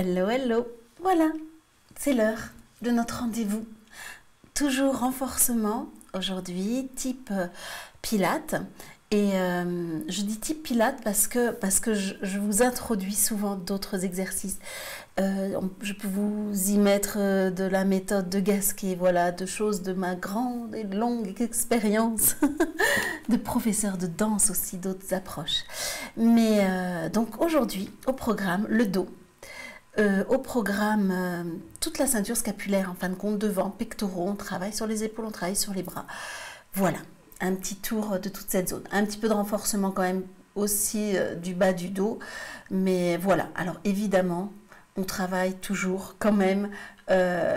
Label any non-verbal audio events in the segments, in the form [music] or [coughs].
Hello, hello. Voilà, c'est l'heure de notre rendez-vous. Toujours renforcement aujourd'hui, type euh, Pilate. Et euh, je dis type Pilate parce que, parce que je, vous introduis souvent d'autres exercices. Euh, je peux vous y mettre de la méthode de Gasquet, voilà, de choses de ma grande et longue expérience [laughs] de professeur de danse aussi, d'autres approches. Mais donc aujourd'hui, au programme, le dos. Euh, au programme euh, toute la ceinture scapulaire en fin de compte, devant, pectoraux, on travaille sur les épaules, on travaille sur les bras. Voilà, un petit tour de toute cette zone. Un petit peu de renforcement quand même aussi euh, du bas du dos. Mais voilà, alors évidemment, on travaille toujours quand même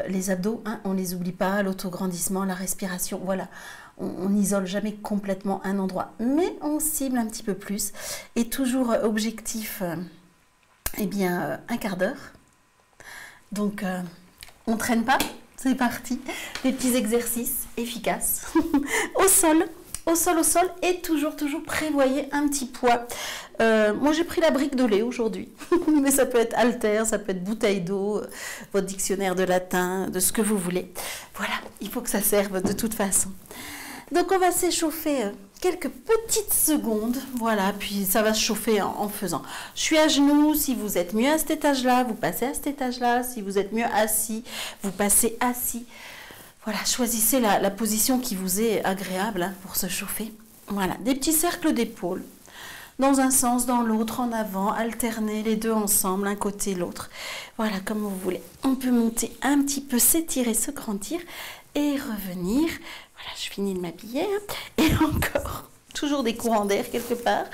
les abdos, hein, on ne les oublie pas, l'autograndissement, la respiration, voilà. On n'isole jamais complètement un endroit, mais on cible un petit peu plus. Et toujours objectif eh bien, euh, un quart d'heure. Donc, euh, on traîne pas, c'est parti. Des petits exercices efficaces [laughs] au sol, au sol, au sol, et toujours, toujours prévoyez un petit poids. Euh, moi, j'ai pris la brique de lait aujourd'hui, [laughs] mais ça peut être alter, ça peut être bouteille d'eau, votre dictionnaire de latin, de ce que vous voulez. Voilà, il faut que ça serve de toute façon. Donc, on va s'échauffer quelques petites secondes, voilà, puis ça va se chauffer en, faisant. Je suis à genoux, si vous êtes mieux à cet étage-là, vous passez à cet étage-là, si vous êtes mieux assis, vous passez assis. Voilà, choisissez la, position qui vous est agréable hein, pour se chauffer. Voilà, des petits cercles d'épaule, dans un sens, dans l'autre, en avant, alterner les deux ensemble, un côté, l'autre. Voilà, comme vous voulez. On peut monter un petit peu, s'étirer, se grandir et revenir. Voilà, je finis de m'habiller. Hein. Et [laughs] encore, toujours des courants d'air quelque part.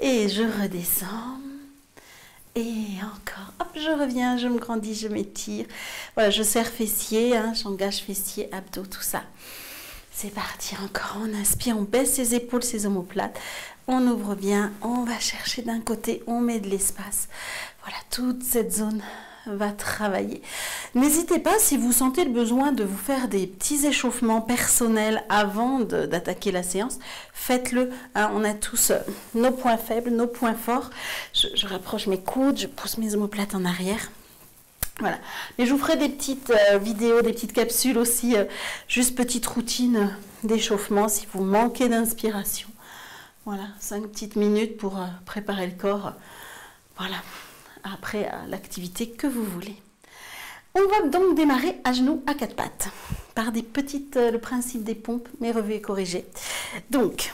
Et je redescends. Et encore, hop, je reviens, je me grandis, je m'étire. Voilà, je serre fessier, hein, j'engage fessier, abdos, tout ça. C'est parti encore, on inspire, on baisse ses épaules, ses omoplates. On ouvre bien, on va chercher d'un côté, on met de l'espace. Voilà, toute cette zone va travailler. N'hésitez pas si vous sentez le besoin de vous faire des petits échauffements personnels avant d'attaquer la séance, faites-le. Hein. on a tous euh, nos points faibles, nos points forts. Je, rapproche mes coudes, je pousse mes omoplates en arrière. Voilà. Mais je vous ferai des petites euh, vidéos, des petites capsules aussi, euh, juste petite routine d'échauffement si vous manquez d'inspiration. Voilà, cinq petites minutes pour préparer le corps. Voilà après l'activité que vous voulez. On va donc démarrer à genoux à quatre pattes par des petites, euh, le principe des pompes, mais revues et corrigées. Donc,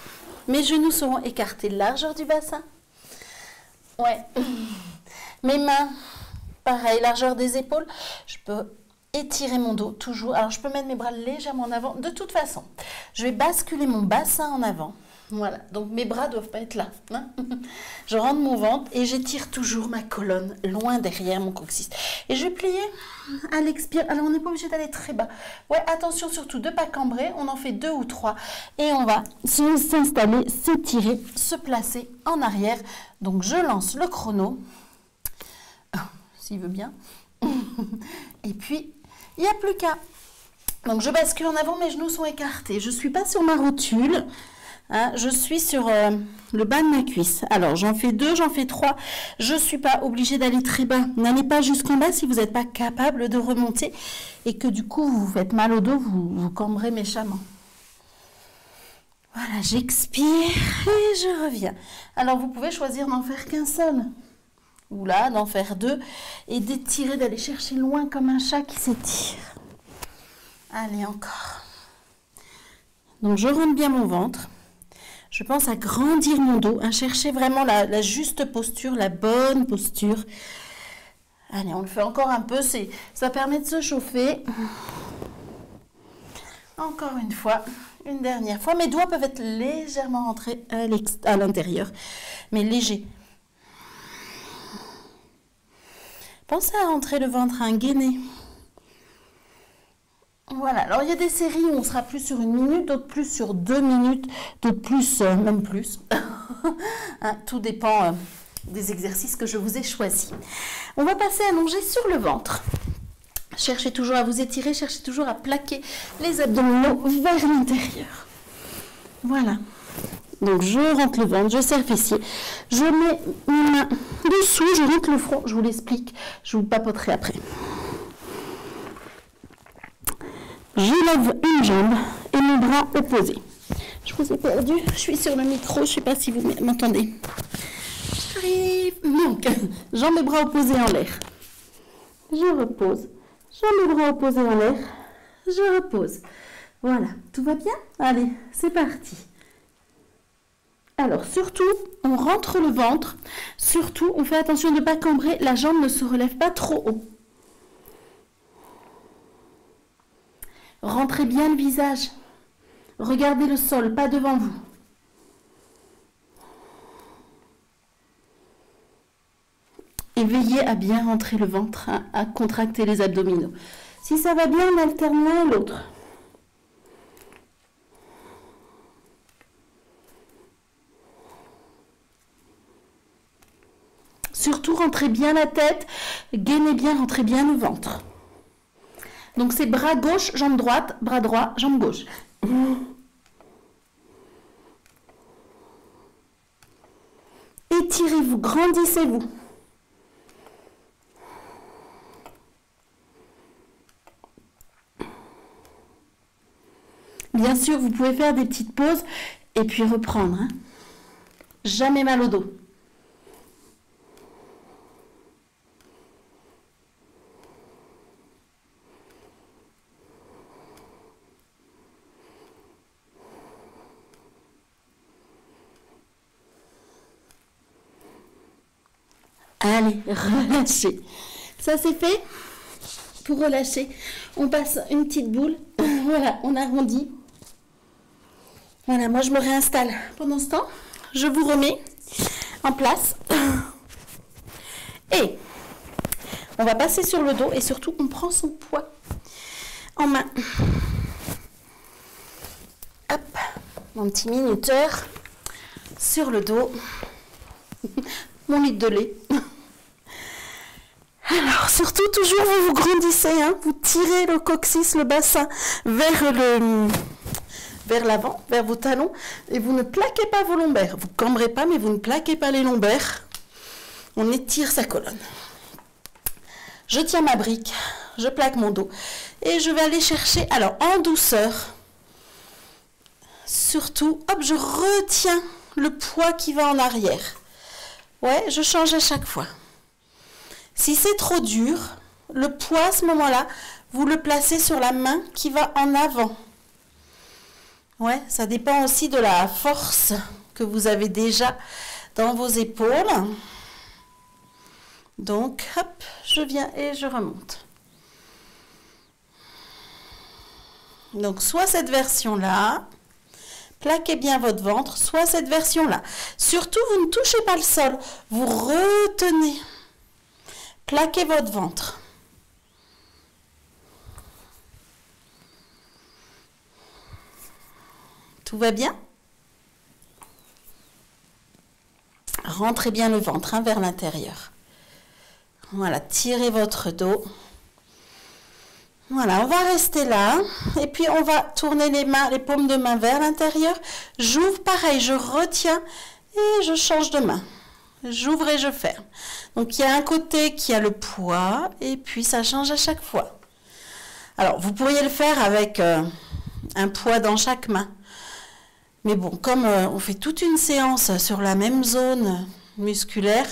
mes genoux seront écartés largeur du bassin. Ouais. [laughs] Mes mains, pareil, largeur des épaules. Je peux étirer mon dos toujours. Alors, je peux mettre mes bras légèrement en avant. De toute façon, je vais basculer mon bassin en avant. Voilà, donc mes bras doivent pas être là. Hein. [laughs] je rentre mon ventre et j'étire toujours ma colonne loin derrière mon coccyx. Et je vais plier à l'expire. Alors on n'est pas obligé d'aller très bas. Ouais, attention surtout de pas cambrer. On en fait deux ou trois. Et on va s'installer, s'étirer, se placer en arrière. Donc je lance le chrono. S'il veut bien. [laughs] et puis, il n'y a plus qu'à. Donc je bascule en avant, mes genoux sont écartés. Je ne suis pas sur ma rotule. Hein, je suis sur euh, le bas de ma cuisse. Alors, j'en fais deux, j'en fais trois. Je ne suis pas obligée d'aller très bas. N'allez pas jusqu'en bas si vous n'êtes pas capable de remonter et que du coup, vous faites mal au dos, vous vous cambrez méchamment. Voilà, j'expire et je reviens. Alors, vous pouvez choisir d'en faire qu'un seul. Ou là, d'en faire deux et d'étirer, d'aller chercher loin comme un chat qui s'étire. Allez, encore. Donc, je rentre bien mon ventre. Je pense à grandir mon dos, à hein, chercher vraiment la, juste posture, la bonne posture. Allez, on le fait encore un peu, ça permet de se chauffer. Encore une fois, une dernière fois. Mes doigts peuvent être légèrement rentrés à l'intérieur, mais léger. Pensez à rentrer le ventre à un gainé. Voilà, alors il y a des séries où on sera plus sur une minute, d'autres plus sur deux minutes, d'autres plus, euh, même plus. [laughs] Hein, tout dépend euh, des exercices que je vous ai choisis. On va passer à manger sur le ventre. Cherchez toujours à vous étirer, cherchez toujours à plaquer les abdominaux vers l'intérieur. Voilà. Donc je rentre le ventre, je serre fessier, je mets mes mains dessous, je rentre le front, je vous l'explique, je vous papoterai après. Je lève une jambe et mon bras opposé. Je vous ai perdu, je suis sur le micro, je ne sais pas si vous m'entendez. J'arrive. Donc, [laughs] jambes et bras opposés en l'air. Je repose. Jambes et bras opposés en l'air. Je repose. Voilà, tout va bien? Allez, c'est parti. Alors, surtout, on rentre le ventre. Surtout, on fait attention de ne pas cambrer. La jambe ne se relève pas trop haut. Rentrez bien le visage. Regardez le sol, pas devant vous. Et veillez à bien rentrer le ventre, à, contracter les abdominaux. Si ça va bien, on alterne l'un et l'autre. Surtout, rentrez bien la tête, gainez bien, rentrez bien le ventre. Donc c'est bras gauche, jambe droite, bras droit, jambe gauche. Étirez-vous, grandissez-vous. Bien sûr, vous pouvez faire des petites pauses et puis reprendre. Hein. Jamais mal au dos. Allez, relâchez. Ça c'est fait Pour relâcher, on passe une petite boule. [laughs] Voilà, on arrondit. Voilà, moi je me réinstalle. Pendant ce temps, je vous remets en place. Et on va passer sur le dos et surtout on prend son poids en main. Hop, mon petit minuteur sur le dos. [laughs] mon litre de lait. [laughs] Alors, surtout, toujours, vous vous grandissez, hein. vous tirez le coccyx, le bassin vers le vers l'avant, vers vos talons, et vous ne plaquez pas vos lombaires. Vous cambrez pas, mais vous ne plaquez pas les lombaires. On étire sa colonne. Je tiens ma brique, je plaque mon dos, et je vais aller chercher, alors en douceur, surtout, hop, je retiens le poids qui va en arrière. Ouais, je change à chaque fois. Si c'est trop dur, le poids à ce moment-là, vous le placez sur la main qui va en avant. Ouais, ça dépend aussi de la force que vous avez déjà dans vos épaules. Donc, hop, je viens et je remonte. Donc, soit cette version-là, plaquez bien votre ventre, soit cette version-là. Surtout, vous ne touchez pas le sol, vous retenez. Plaquez votre ventre. Tout va bien? Rentrez bien le ventre hein, vers l'intérieur. Voilà, tirez votre dos. Voilà, on va rester là. Et puis, on va tourner les mains, les paumes de main vers l'intérieur. J'ouvre pareil, je retiens et je change de main. J'ouvre et je ferme. Donc il y a un côté qui a le poids et puis ça change à chaque fois. Alors vous pourriez le faire avec euh, un poids dans chaque main. Mais bon, comme euh, on fait toute une séance sur la même zone musculaire,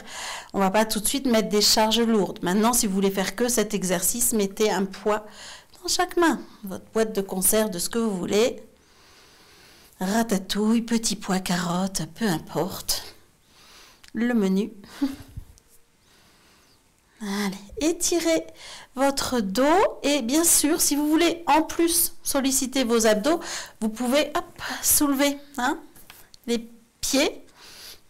on va pas tout de suite mettre des charges lourdes. Maintenant, si vous voulez faire que cet exercice, mettez un poids dans chaque main. Votre boîte de conserve, de ce que vous voulez. Ratatouille, petit pois carotte, peu importe le menu. Allez, étirez votre dos et bien sûr, si vous voulez en plus solliciter vos abdos, vous pouvez soulever hein, les pieds.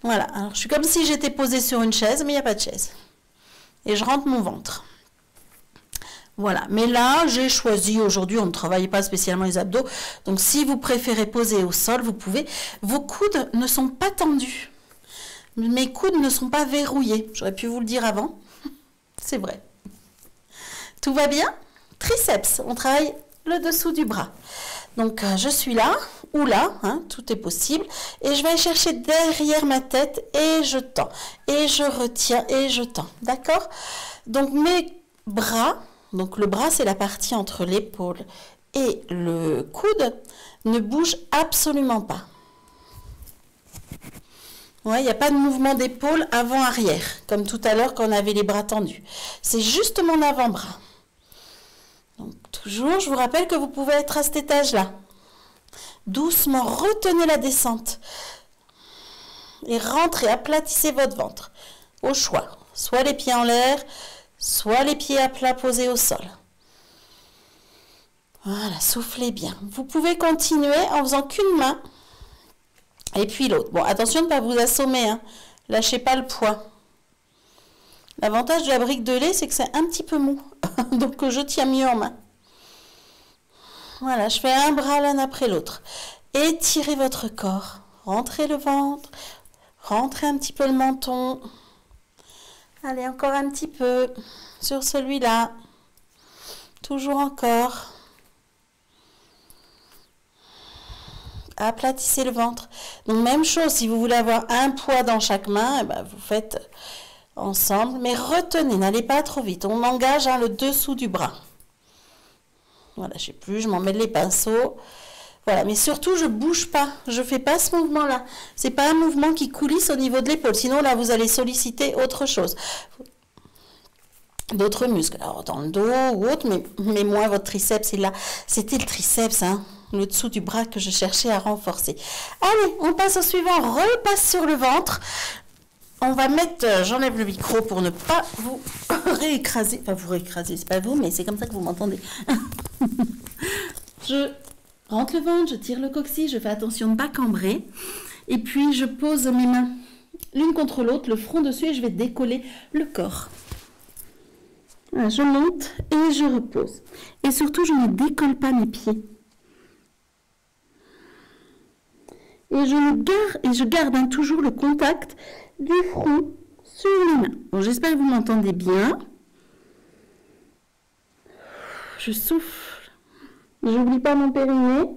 Voilà, alors je suis comme si j'étais posée sur une chaise, mais il n'y a pas de chaise. Et je rentre mon ventre. Voilà, mais là, j'ai choisi aujourd'hui, on ne travaille pas spécialement les abdos, donc si vous préférez poser au sol, vous pouvez. Vos coudes ne sont pas tendus. Mes coudes ne sont pas verrouillés. J'aurais pu vous le dire avant. C'est vrai. Tout va bien? Triceps, on travaille le dessous du bras. Donc euh, je suis là ou là, hein, tout est possible. Et je vais chercher derrière ma tête et je tends. Et je retiens et je tends. D'accord? Donc mes bras, donc le bras c'est la partie entre l'épaule et le coude, ne bougent absolument pas. Il n'y a pas de mouvement d'épaule avant-arrière, comme tout à l'heure quand on avait les bras tendus. C'est juste mon avant-bras. Donc toujours, je vous rappelle que vous pouvez être à cet étage-là. Doucement, retenez la descente. Et rentrez, aplatissez votre ventre. Au choix. Soit les pieds en l'air, soit les pieds à plat posés au sol. Voilà, soufflez bien. Vous pouvez continuer en faisant qu'une main et puis l'autre. Bon, attention de ne pas vous assommer. Hein. Lâchez pas le poids. L'avantage de la brique de lait, c'est que c'est un petit peu mou. [laughs] Donc je tiens mieux en main. Voilà, je fais un bras l'un après l'autre. Étirez votre corps. Rentrez le ventre. Rentrez un petit peu le menton. Allez, encore un petit peu sur celui-là. Toujours encore. Aplatissez le ventre. Donc même chose, si vous voulez avoir un poids dans chaque main, eh ben, vous faites ensemble, mais retenez, n'allez pas trop vite. On engage hein, le dessous du bras. Voilà, je sais plus, je m'en mets les pinceaux. Voilà, mais surtout, je bouge pas. Je fais pas ce mouvement-là. C'est pas un mouvement qui coulisse au niveau de l'épaule. Sinon, là, vous allez solliciter autre chose. D'autres muscles. Alors, dans le dos ou autre, mais, mais moins votre triceps. là, c'était le triceps, hein le dessous du bras que je cherchais à renforcer. Allez, on passe au suivant, repasse sur le ventre. On va mettre, euh, j'enlève le micro pour ne pas vous [coughs] réécraser. Enfin, vous réécraser, c'est pas vous, mais c'est comme ça que vous m'entendez. [laughs] je rentre le ventre, je tire le coccyx, je fais attention de ne pas cambrer. Et puis, je pose mes mains l'une contre l'autre, le front dessus, et je vais décoller le corps. je monte et je repose. Et surtout, je ne décolle pas mes pieds. Et je garde, toujours le contact du front sur les mains. J'espère que vous m'entendez bien. Je souffle. J'oublie pas mon périnée.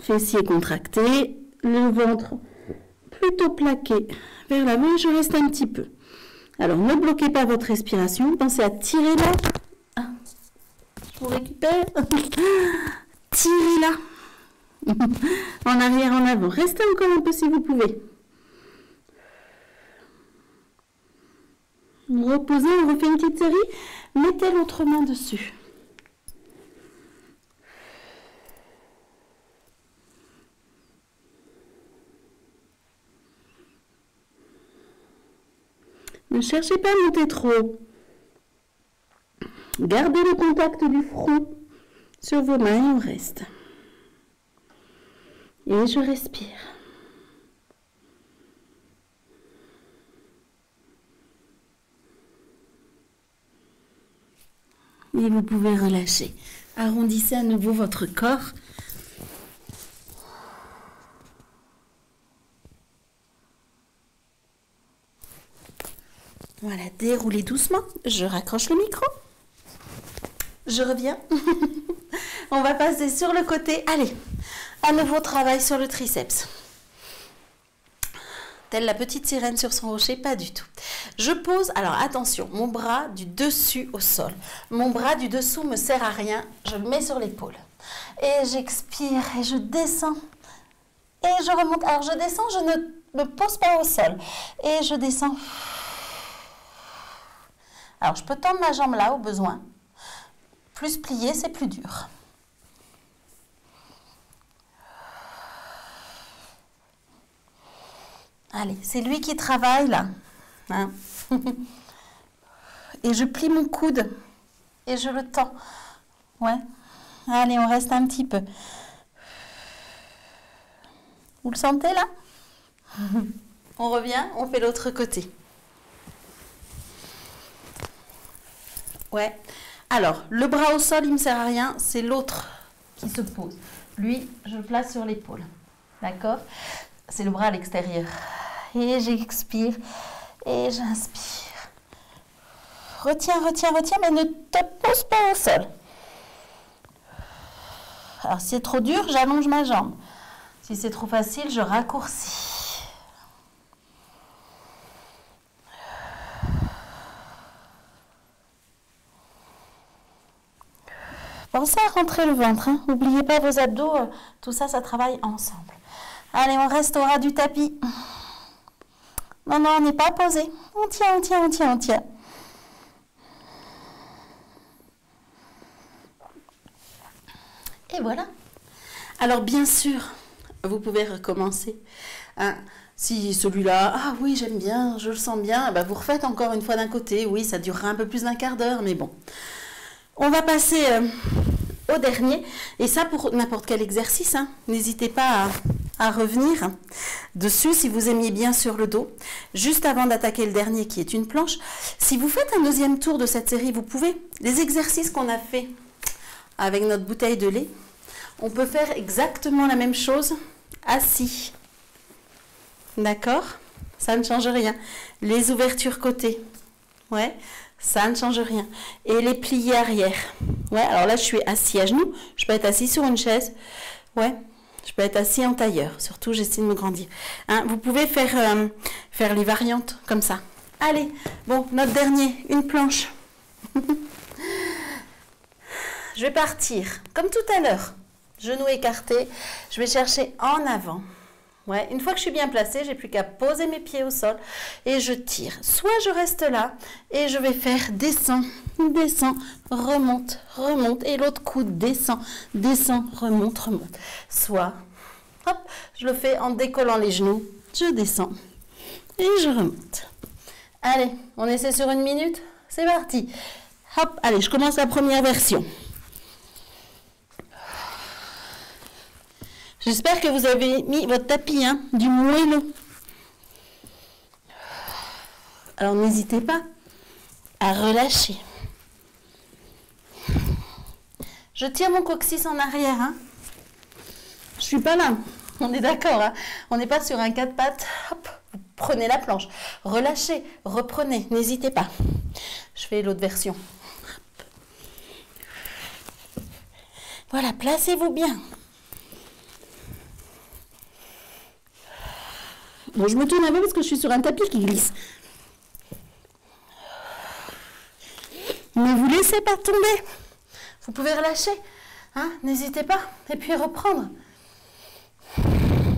Fessier contracté, le ventre plutôt plaqué vers l'avant. Je reste un petit peu. Alors, ne bloquez pas votre respiration. Pensez à tirer là pour récupérer. [laughs] Tirez là. [laughs] en arrière, en avant. Restez encore un peu si vous pouvez. Reposez, on refait une petite série. Mettez l'autre main dessus. Ne cherchez pas à monter trop. Gardez le contact du front sur vos mains et on reste. Et je respire. Et vous pouvez relâcher. Arrondissez à nouveau votre corps. Voilà, déroulez doucement. Je raccroche le micro. Je reviens. On va passer sur le côté. Allez, à nouveau travail sur le triceps. Telle la petite sirène sur son rocher, pas du tout. Je pose, alors attention, mon bras du dessus au sol. Mon bras du dessous me sert à rien. Je le mets sur l'épaule. Et j'expire et je descends. Et je remonte. Alors je descends, je ne me pose pas au sol. Et je descends. Alors je peux tendre ma jambe là au besoin. Plus plié, c'est plus dur. Allez, c'est lui qui travaille là. Hein. [laughs] et je plie mon coude et je le tends. Ouais. Allez, on reste un petit peu. Vous le sentez là [laughs] On revient, on fait l'autre côté. Ouais. Alors, le bras au sol, il ne me sert à rien, c'est l'autre qui se pose. Lui, je le place sur l'épaule. D'accord? C'est le bras à l'extérieur. Et j'expire et j'inspire. Retiens, retiens, retiens, mais ne te pose pas au sol. Alors si c'est trop dur, j'allonge ma jambe. Si c'est trop facile, je raccourcis. Pensez à rentrer le ventre. N'oubliez hein. pas vos abdos. Euh, tout ça, ça travaille ensemble. Allez, on reste du tapis. Non, non, on n'est pas posé. On tient, on tient, on tient, on tient. Et voilà. Alors bien sûr, vous pouvez recommencer. Hein. si celui-là, ah oui, j'aime bien, je le sens bien, bah vous refaites encore une fois d'un côté. Oui, ça durera un peu plus d'un quart d'heure, mais bon. On va passer euh, au dernier. Et ça, pour n'importe quel exercice, hein. n'hésitez pas à, revenir dessus si vous aimiez bien sur le dos. Juste avant d'attaquer le dernier qui est une planche, si vous faites un deuxième tour de cette série, vous pouvez, les exercices qu'on a fait avec notre bouteille de lait, on peut faire exactement la même chose assis. D'accord? Ça ne change rien. Les ouvertures côté. Ouais, ça ne change rien. Et les pliés arrière. Ouais, alors là, je suis assis à genoux. Je peux être assis sur une chaise. Ouais, je peux être assis en tailleur. Surtout, j'essaie de me grandir. Hein, vous pouvez faire, euh, faire les variantes comme ça. Allez, bon, notre dernier, une planche. [laughs] je vais partir, comme tout à l'heure. Genoux écartés. Je vais chercher en avant. Une fois que je suis bien placée, j'ai plus qu'à poser mes pieds au sol et je tire. Soit je reste là et je vais faire descend, descend, remonte, remonte et l'autre coude descend, descend, remonte, remonte. Soit, hop, je le fais en décollant les genoux, je descends et je remonte. Allez, on essaie sur une minute? C'est parti. Hop, allez, je commence la première version. J'espère que vous avez mis votre tapis hein, du moelleux. Alors n'hésitez pas à relâcher. Je tire mon coccyx en arrière. Hein. Je suis pas là. On est d'accord. Hein. On n'est pas sur un quatre pattes. Hop, vous prenez la planche. Relâchez, reprenez. N'hésitez pas. Je fais l'autre version. Voilà, placez-vous bien. Bon, je me tourne un peu parce que je suis sur un tapis qui glisse. Ne vous laissez pas tomber. Vous pouvez relâcher. Hein N'hésitez pas. Et puis reprendre.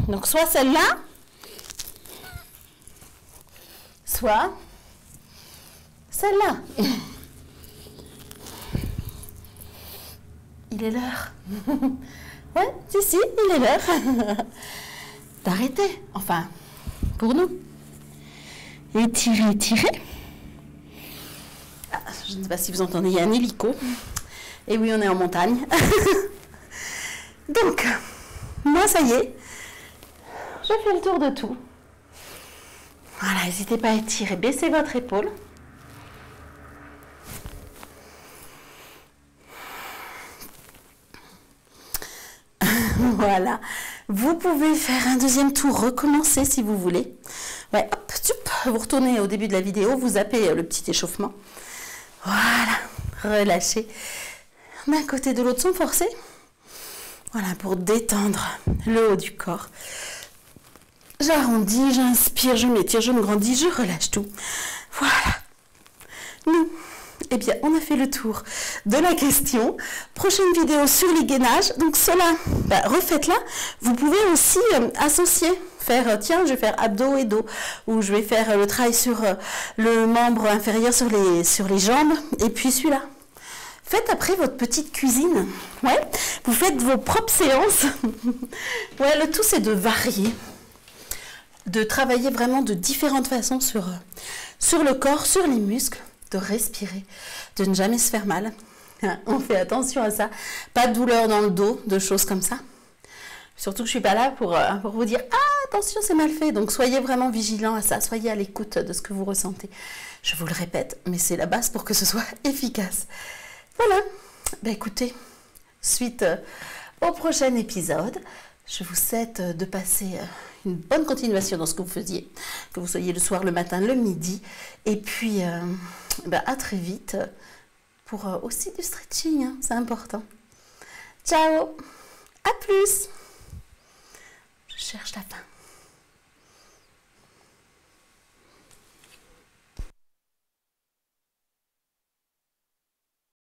Donc soit celle-là, soit celle-là. Il est l'heure. [laughs] ouais, si, si, il est l'heure [laughs] d'arrêter. Enfin, pour nous. Étirez, étirez. Ah, je ne sais pas si vous entendez, il y a un hélico. Et oui, on est en montagne. [laughs] Donc, moi, ça y est, j'ai fait le tour de tout. Voilà, n'hésitez pas à étirer, baissez votre épaule. [laughs] voilà. Vous pouvez faire un deuxième tour, recommencer si vous voulez. Ouais, hop, vous retournez au début de la vidéo, vous zappez le petit échauffement. Voilà, relâchez d'un côté de l'autre sans forcer. Voilà, pour détendre le haut du corps. J'arrondis, j'inspire, je m'étire, je me grandis, je relâche tout. Voilà. Nous eh bien, on a fait le tour de la question. Prochaine vidéo sur les gainages. Donc cela, bah, refaites-la. Vous pouvez aussi euh, associer, faire, euh, tiens, je vais faire abdos et dos, ou je vais faire euh, le travail sur le membre inférieur sur les, jambes, et puis celui-là. Faites après votre petite cuisine. Ouais, vous faites vos propres séances. [laughs] ouais, le tout c'est de varier, de travailler vraiment de différentes façons sur le corps, sur les muscles de respirer, de ne jamais se faire mal. [laughs] On fait attention à ça. Pas de douleur dans le dos, de choses comme ça. Surtout que je suis pas là pour, euh, pour vous dire ah attention c'est mal fait. Donc soyez vraiment vigilant à ça, soyez à l'écoute de ce que vous ressentez. Je vous le répète, mais c'est la base pour que ce soit [laughs] efficace. Voilà. Ben écoutez, suite euh, au prochain épisode. Je vous souhaite de passer une bonne continuation dans ce que vous faisiez, que vous soyez le soir, le matin, le midi. Et puis, euh, bah, à très vite pour euh, aussi du stretching, hein, c'est important. Ciao, à plus. Je cherche la fin.